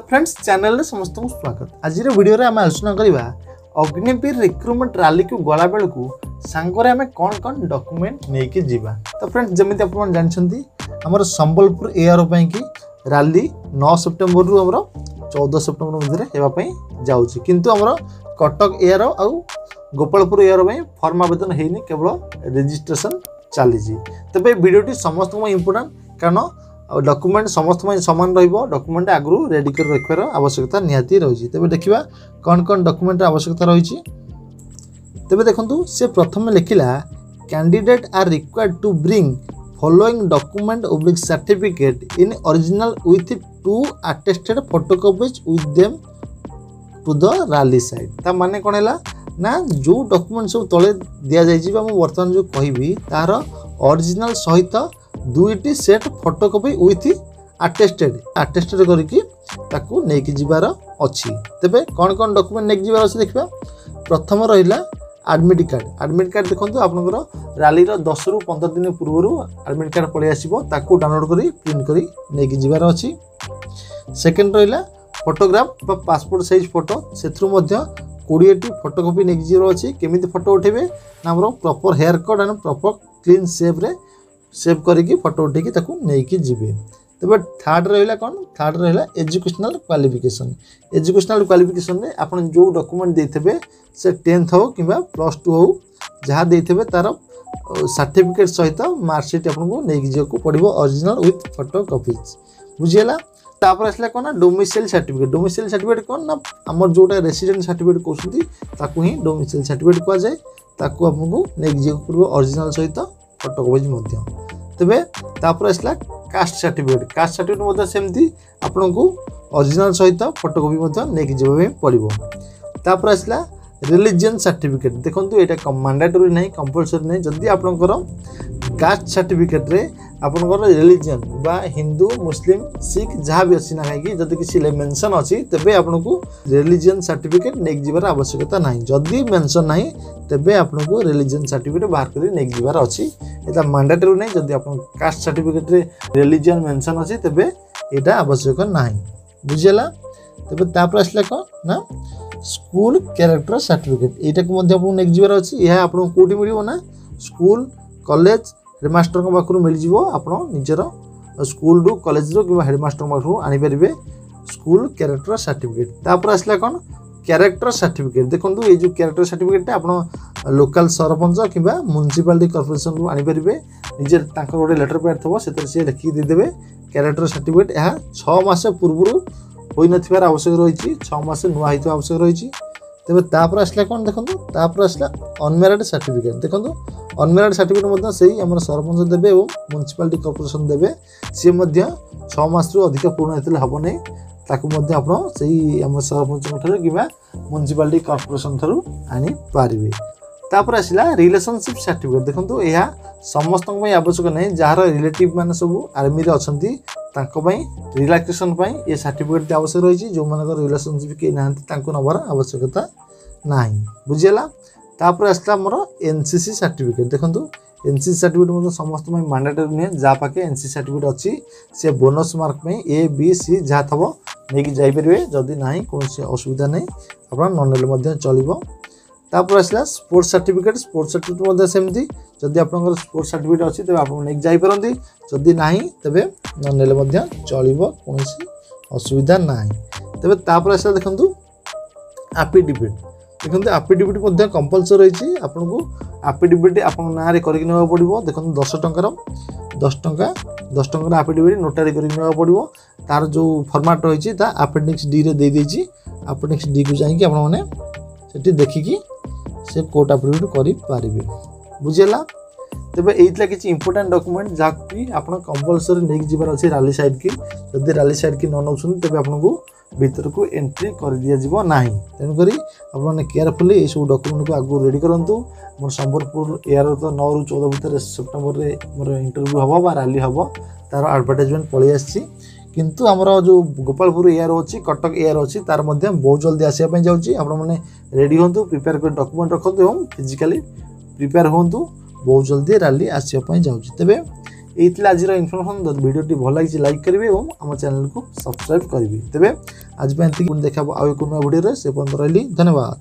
ତ ଫ୍ରେଣ୍ଡସ୍ ଚ୍ୟାନେଲରେ ସମସ୍ତଙ୍କୁ ସ୍ୱାଗତ ଆଜିର ଭିଡ଼ିଓରେ ଆମେ ଆଲୋଚନା କରିବା ଅଗ୍ନିବୀର ରିକ୍ରୁଟମେଣ୍ଟ ରାଲିକୁ ଗଲାବେଳକୁ ସାଙ୍ଗରେ ଆମେ କ'ଣ କ'ଣ ଡକୁମେଣ୍ଟ ନେଇକି ଯିବା ତ ଫ୍ରେଣ୍ଡସ୍ ଯେମିତି ଆପଣମାନେ ଜାଣିଛନ୍ତି ଆମର ସମ୍ବଲପୁର ଏଆର ପାଇଁକି ରାଲି ନଅ ସେପ୍ଟେମ୍ବରରୁ ଆମର ଚଉଦ ସେପ୍ଟେମ୍ବର ମଧ୍ୟରେ ହେବା ପାଇଁ ଯାଉଛି କିନ୍ତୁ ଆମର କଟକ ଏଆର ଆଉ ଗୋପାଳପୁର ଏଆର ପାଇଁ ଫର୍ମ ଆବେଦନ ହେଇନି କେବଳ ରେଜିଷ୍ଟ୍ରେସନ୍ ଚାଲିଛି ତେବେ ଭିଡ଼ିଓଟି ସମସ୍ତଙ୍କ ପାଇଁ ଇମ୍ପୋର୍ଟାଣ୍ଟ କାରଣ ଆଉ ଡକୁମେଣ୍ଟ ସମସ୍ତ ପାଇଁ ସମାନ ରହିବ ଡକୁମେଣ୍ଟ ଆଗରୁ ରେଡ଼ି କରି ରଖିବାର ଆବଶ୍ୟକତା ନିହାତି ରହିଛି ତେବେ ଦେଖିବା କ'ଣ କ'ଣ ଡକୁମେଣ୍ଟର ଆବଶ୍ୟକତା ରହିଛି ତେବେ ଦେଖନ୍ତୁ ସେ ପ୍ରଥମେ ଲେଖିଲା candidate are required to bring following document oblique certificate in original with two attested photo copies with them to the rally site ତା ମାନେ କ'ଣ ହେଲା ନା ଯେଉଁ ଡକୁମେଣ୍ଟ ସବୁ ତଳେ ଦିଆଯାଇଛି ବା ମୁଁ ବର୍ତ୍ତମାନ ଯେଉଁ କହିବି ତାହାର ଅରିଜିନାଲ୍ ସହିତ দুইটি set photocopy with attested attested করিকি তাকে নেইকি যাবার অছি তেবে কোন কোন ডকুমেন্ট নেইকি যাবার অছি দেখিবা প্রথম রহিলা আডমিট কার্ড আডমিট কার্ড দেখুন আপনার রালির দশ রু পনেরো দিন পূর্বর আডমিট কার্ড পলাই আসব তাকে ডাউনলোড করে প্রিন্ট করে নেইকি যাবার অছি সেকেন্ড রহিলা ফটোগ্রাফ বা পাসপোর্ট সাইজ ফটো সেথু মধ্যে কোড়িয়েটি ফটোকপি নেইকি যাবার অছি কেমিতি ফটো উঠেবে না আমার proper hair cut and proper clean সেপ্রে shave କରିକି ଫଟୋ ଉଠାଇକି ତାକୁ ନେଇକି ଯିବେ ତେବେ ଥାର୍ଡ଼ ରହିଲା କ'ଣ ଥାର୍ଡ଼ ରହିଲା ଏଜୁକେସନାଲ୍ କ୍ୱାଲିଫିକେସନ୍ ଏଜୁକେସନାଲ୍ କ୍ୱାଲିଫିକେସନ୍ରେ ଆପଣ ଯେଉଁ ଡକୁମେଣ୍ଟ ଦେଇଥିବେ ସେ ଟେନ୍ଥ ହେଉ କିମ୍ବା ପ୍ଲସ୍ ଟୁ ହେଉ ଯାହା ଦେଇଥିବେ ତା'ର ସାର୍ଟିଫିକେଟ୍ ସହିତ ମାର୍କସିଟ୍ ଆପଣଙ୍କୁ ନେଇକି ଯିବାକୁ ପଡ଼ିବ ଅରିଜିନାଲ୍ ୱିଥ୍ ଫଟୋ କପିଜ୍ ବୁଝିଗଲା ତାପରେ ଆସିଲା କ'ଣ ନା ଡୋମିସିଆଲ ସାର୍ଟିଫିକେଟ୍ ଡୋମିସିଆଲ ସାର୍ଟିଫିକେଟ୍ କ'ଣ ନା ଆମର ଯେଉଁଟା ରେସିଡେଣ୍ଟ ସାର୍ଟିଫିକେଟ୍ କହୁଛନ୍ତି ତାକୁ ହିଁ ଡୋମିସିଆଲ ସାର୍ଟିଫିକେଟ୍ କୁହାଯାଏ ତାକୁ ଆପଣଙ୍କୁ ନେଇକି ଯିବାକୁ ପଡ଼ିବ ଅରିଜିନାଲ୍ ସହିତ ଫଟୋକପିଜ୍ ମଧ୍ୟ ତେବେ ତାପରେ ଆସିଲା କାଷ୍ଟ ସାର୍ଟିଫିକେଟ୍ କାଷ୍ଟ ସାର୍ଟିଫିକେଟ୍ ମଧ୍ୟ ସେମିତି ଆପଣଙ୍କୁ ଅରିଜିନାଲ୍ ସହିତ ଫଟୋକପି ମଧ୍ୟ ନେଇକି ଯିବା ପାଇଁ ପଡ଼ିବ ତାପରେ ଆସିଲା ରିଲିଜିଅନ୍ ସାର୍ଟିଫିକେଟ୍ ଦେଖନ୍ତୁ ଏଇଟା ମାଣ୍ଡାଟୋରୀ ନାହିଁ କମ୍ପଲସରୀ ନାହିଁ ଯଦି ଆପଣଙ୍କର କାଷ୍ଟ ସାର୍ଟିଫିକେଟ୍ରେ ଆପଣଙ୍କର ରିଲିଜିଅନ୍ ବା ହିନ୍ଦୁ ମୁସଲିମ୍ ଶିଖ୍ ଯାହା ବି ଅଛି ନା କାହିଁକି ଯଦି କିଛି ମେନ୍ସନ୍ ଅଛି ତେବେ ଆପଣଙ୍କୁ ରିଲିଜିଅନ୍ ସାର୍ଟିଫିକେଟ୍ ନେଇକି ଯିବାର ଆବଶ୍ୟକତା ନାହିଁ ଯଦି ମେନ୍ସନ୍ ନାହିଁ ତେବେ ଆପଣଙ୍କୁ ରିଲିଜିଅନ୍ ସାର୍ଟିଫିକେଟ୍ ବାହାର କରି ନେଇକି ଯିବାର ଅଛି ଏଇଟା ମାଣ୍ଡାଟୋରୀ ନାହିଁ ଯଦି ଆପଣଙ୍କ କାଷ୍ଟ ସାର୍ଟିଫିକେଟ୍ରେ ରିଲିଜିଅନ୍ ମେନ୍ସନ୍ ଅଛି ତେବେ ଏଇଟା ଆବଶ୍ୟକ ନାହିଁ ବୁଝିହେଲା ତେବେ ତାପରେ ଆସିଲା କ'ଣ ନା ସ୍କୁଲ କ୍ୟାରେକ୍ଟର ସାର୍ଟିଫିକେଟ୍ ଏଇଟାକୁ ମଧ୍ୟ ଆପଣଙ୍କୁ ନେଇକି ଯିବାର ଅଛି ଏହା ଆପଣଙ୍କୁ କେଉଁଠି ମିଳିବ ନା ସ୍କୁଲ କଲେଜ ହେଡ଼ମାଷ୍ଟରଙ୍କ ପାଖରୁ ମିଳିଯିବ ଆପଣ ନିଜର ସ୍କୁଲରୁ କଲେଜରୁ କିମ୍ବା ହେଡ଼ମାଷ୍ଟରଙ୍କ ପାଖରୁ ଆଣିପାରିବେ ସ୍କୁଲ କ୍ୟାରେକ୍ଟର ସାର୍ଟିଫିକେଟ୍ ତାପରେ ଆସିଲା କ'ଣ କ୍ୟାରେକ୍ଟର ସାର୍ଟିଫିକେଟ୍ ଦେଖନ୍ତୁ ଏଇ ଯେଉଁ କ୍ୟାରେକ୍ଟର ସାର୍ଟିଫିକେଟ୍ଟା ଆପଣ ଲୋକାଲ ସରପଞ୍ଚ କିମ୍ବା ମ୍ୟୁନିସିପାଲିଟି କର୍ପୋରେସନରୁ ଆଣିପାରିବେ ନିଜେ ତାଙ୍କର ଗୋଟେ ଲେଟର ପ୍ୟାଡ଼ ଥିବ ସେଥିରେ ସିଏ ଲେଖିକି ଦେଇଦେବେ କ୍ୟାରେକ୍ଟର ସାର୍ଟିଫିକେଟ୍ ଏହା ଛଅ ମାସ ପୂର୍ବରୁ ହୋଇନଥିବାର ଆବଶ୍ୟକ ରହିଛି ଛଅ ମାସ ନୂଆ ହେଇଥିବା ଆବଶ୍ୟକ ରହିଛି ତେବେ ତାପରେ ଆସିଲା କ'ଣ ଦେଖନ୍ତୁ ତାପରେ ଆସିଲା ଅନମ୍ୟାରେଡ଼ ସାର୍ଟିଫିକେଟ୍ ଦେଖନ୍ତୁ ଅନମ୍ୟାରେଡ଼୍ ସାର୍ଟିଫିକେଟ୍ ମଧ୍ୟ ସେଇ ଆମର ସରପଞ୍ଚ ଦେବେ ଏବଂ ମ୍ୟୁନିସିପାଲିଟି କର୍ପୋରେସନ୍ ଦେବେ ସିଏ ମଧ୍ୟ ଛଅ ମାସରୁ ଅଧିକ ପୁରୁଣା ହେଇଥିଲେ ହେବ ନାହିଁ ତାକୁ ମଧ୍ୟ ଆପଣ ସେଇ ଆମ ସରପଞ୍ଚଙ୍କ ଠାରୁ କିମ୍ବା ମ୍ୟୁନିସିପାଲିଟି କର୍ପୋରେସନ୍ ଠାରୁ ଆଣିପାରିବେ ତାପରେ ଆସିଲା ରିଲେସନସିପ୍ ସାର୍ଟିଫିକେଟ୍ ଦେଖନ୍ତୁ ଏହା ସମସ୍ତଙ୍କ ପାଇଁ ଆବଶ୍ୟକ ନାହିଁ ଯାହାର ରିଲେଟିଭ୍ ମାନେ ସବୁ ଆର୍ମିରେ ଅଛନ୍ତି ତାଙ୍କ ପାଇଁ ରିଲାକ୍ସେସନ୍ ପାଇଁ ଏ ସାର୍ଟିଫିକେଟ୍ଟି ଆବଶ୍ୟକ ରହିଛି ଯେଉଁମାନଙ୍କର ରିଲେସନସିପ୍ କେହି ନାହାନ୍ତି ତାଙ୍କୁ ନେବାର ଆବଶ୍ୟକତା ନାହିଁ ବୁଝିଗଲା तापर आसा एन सी सी सार्टिफिकेट देखो एन सी सी सार्टिफिकेट मतलब समस्त मैंडेटरी नुहे जहाँ पाखे एन सी सार्टिफिकेट अच्छी से bonus mark A B C जहाँ थब नहीं जापरेंगे जदि ना कौन असुविधा नहीं आपल चलो तापर आसा स्पोर्ट सार्टिफिकेट स्पोर्ट सार्टिफिकेट सेमती जदि आप स्पोर्ट सार्टिफिकेट अच्छी तेज आप जापरती जदि ना तेज ना चल कौन असुविधा ना तेज तापर आसा देखूँ आफिडेफिट দেখুন আপিডিবিটি মধ্যে কম্পলসরি রয়েছে আপনার আপিডিবিটি আপনার নাঁরে করি নেওয়া পড়ব দেখুন দশ টঙ্কার দশ টঙ্কা দশ টঙ্কার আপিডিবিটি নোটারি করি নেওয়া পড়ব তার যে ফর্মাট রয়েছে তা আপিডিক্স ডিরে দিয়ে দিয়েছি আপিডিক্স ডি কু যাই আপনার সেটি দেখিকি সে কোর্ট আপিডিবিটি করে পারে বুঝিলা ତେବେ ଏଇଥିଲା କିଛି ଇମ୍ପୋର୍ଟାଣ୍ଟ ଡକୁମେଣ୍ଟ ଯାହାକି ଆପଣ କମ୍ପଲସରି ନେଇକି ଯିବାର ଅଛି ରାଲି ସାଇଡ଼୍କି ଯଦି ରାଲି ସାଇଡ଼୍କି ନ ନେଉଛନ୍ତି ତେବେ ଆପଣଙ୍କୁ ଭିତରକୁ ଏଣ୍ଟ୍ରି କରିଦିଆଯିବ ନାହିଁ ତେଣୁକରି ଆପଣମାନେ କେୟାରଫୁଲି ଏଇସବୁ ଡକୁମେଣ୍ଟକୁ ଆଗକୁ ରେଡ଼ି କରନ୍ତୁ ମୋର ସମ୍ବଲପୁର ଏହାର ତ ନଅରୁ ଚଉଦ ଭିତରେ ସେପ୍ଟେମ୍ବରରେ ମୋର ଇଣ୍ଟରଭ୍ୟୁ ହେବ ବା ରାଲି ହେବ ତା'ର ଆଡ଼ଭର୍ଟାଇଜମେଣ୍ଟ ପଳେଇ ଆସିଛି କିନ୍ତୁ ଆମର ଯେଉଁ ଗୋପାଳପୁର ଏୟାର ଅଛି କଟକ ଏୟାର ଅଛି ତା'ର ମଧ୍ୟ ବହୁତ ଜଲ୍ଦି ଆସିବା ପାଇଁ ଯାଉଛି ଆପଣମାନେ ରେଡ଼ି ହୁଅନ୍ତୁ ପ୍ରିପେୟାର କରି ଡକୁମେଣ୍ଟ ରଖନ୍ତୁ ଏବଂ ଫିଜିକାଲି ପ୍ରିପେୟାର ହୁଅନ୍ତୁ ବହୁତ ଜଲ୍ଦି ରାଲି ଆସିବା ପାଇଁ ଯାଉଛି ତେବେ এই আজির ইনফরমেশন ভিডিওটি ভালো লাগছে লাইক করবে এবং আমার চ্যানেলকে সবসক্রাইব করবে তবে আজ এত দেখা আউ এক নয় ভিডিওরে সে পর্যন্ত রহলি ধন্যবাদ